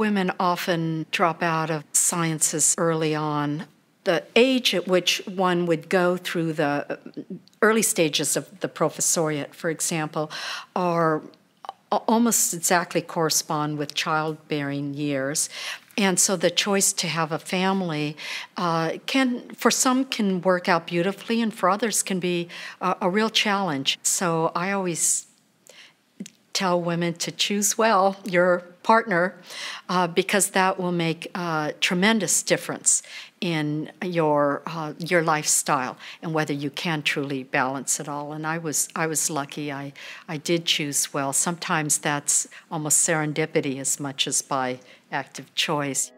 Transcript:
Women often drop out of sciences early on. The age at which one would go through the early stages of the professoriate, for example, are almost exactly correspond with childbearing years. And so the choice to have a family uh, can, for some, can work out beautifully, and for others, can be a, a real challenge. So I always tell women to choose well your partner uh, because that will make a tremendous difference in your uh, your lifestyle and whether you can truly balance it all. And I was I was lucky. I I did choose well. Sometimes that's almost serendipity as much as by active choice.